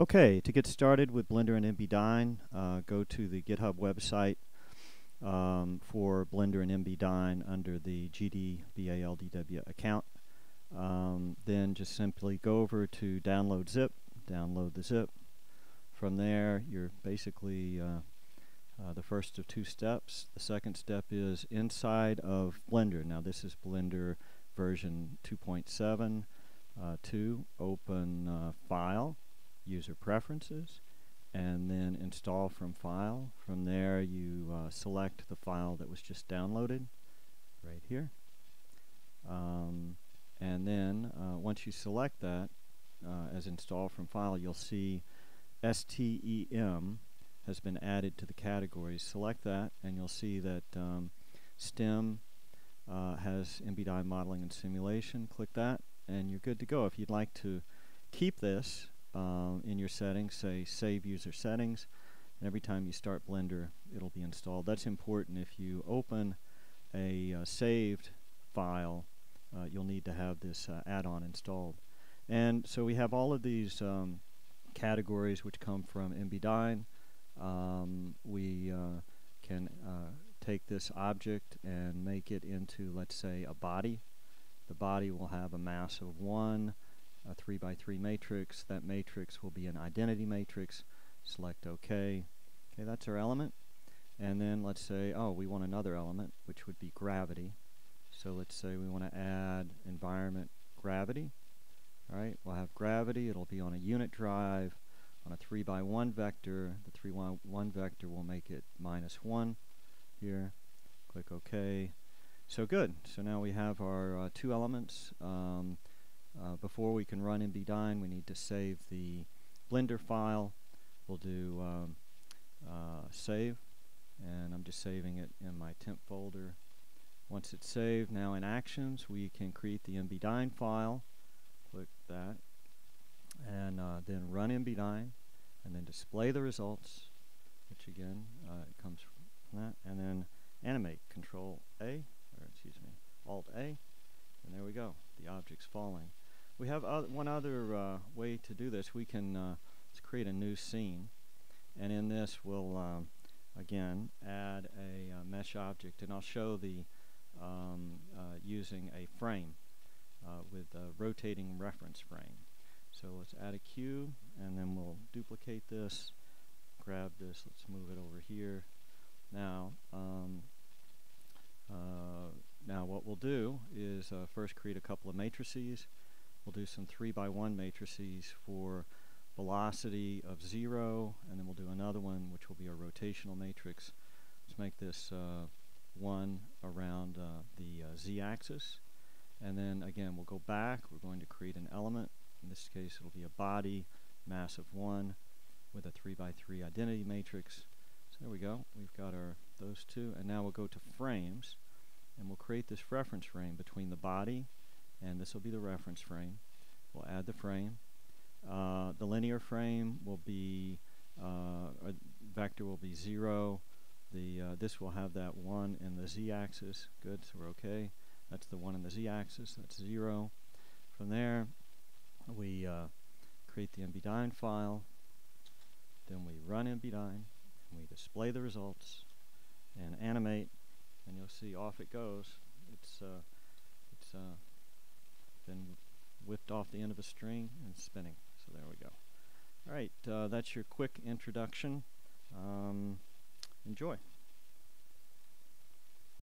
Okay, to get started with Blender and MBDyn, uh, go to the GitHub website um, for Blender and MBDyn under the GDBALDW account. Um, then just simply go over to download zip, download the zip. From there, you're basically uh, uh, the first of two steps. The second step is inside of Blender. Now this is Blender version 2.7 uh, to open uh, File user preferences and then install from file. From there you uh, select the file that was just downloaded right here. Um, and then uh, once you select that uh, as install from file you'll see STEM has been added to the categories. Select that and you'll see that um, STEM uh, has MBDyn modeling and simulation. Click that and you're good to go. If you'd like to keep this um, in your settings, say save user settings, and every time you start Blender it'll be installed. That's important if you open a uh, saved file uh, you'll need to have this uh, add-on installed. And so we have all of these um, categories which come from MBDyn. Um, we uh, can uh, take this object and make it into let's say a body. The body will have a mass of 1 a 3 by 3 matrix. That matrix will be an identity matrix. Select OK. Okay, that's our element. And then let's say, oh, we want another element, which would be gravity. So let's say we want to add environment gravity. All right, we'll have gravity. It'll be on a unit drive on a 3 by 1 vector. The 3 by 1 vector will make it minus 1 here. Click OK. So good. So now we have our uh, two elements. Um, uh, before we can run MBDyn, we need to save the Blender file. We'll do um, uh, save, and I'm just saving it in my temp folder. Once it's saved, now in Actions, we can create the MBDyn file. Click that, and uh, then run MBDyn, and then display the results, which again uh, it comes from that, and then animate. Control A, or excuse me, Alt A, and there we go. The object's falling. We have one other uh, way to do this. We can uh, create a new scene, and in this we'll um, again add a uh, mesh object, and I'll show the um, uh, using a frame uh, with a rotating reference frame. So let's add a cube, and then we'll duplicate this, grab this, let's move it over here. Now, um, uh, now what we'll do is first create a couple of matrices. We'll do some 3 by 1 matrices for velocity of 0, and then we'll do another one which will be a rotational matrix. Let's make this uh, one around uh, the uh, z-axis. And then again, we'll go back. We're going to create an element. In this case, it'll be a body, mass of 1, with a 3 by 3 identity matrix. So there we go. We've got our those two. And now we'll go to frames, and we'll create this reference frame between the body and this will be the reference frame. We'll add the frame. Uh, the linear frame will be, uh, vector will be 0. The, uh, this will have that 1 in the z-axis. Good, so we're okay. That's the 1 in the z-axis, that's 0. From there, we uh, create the MBDyn file. Then we run MBDyn, and we display the results, and animate, and you'll see off it goes. It's, uh, it's uh, then whipped off the end of a string and spinning. So there we go. All right, uh, that's your quick introduction. Um, enjoy.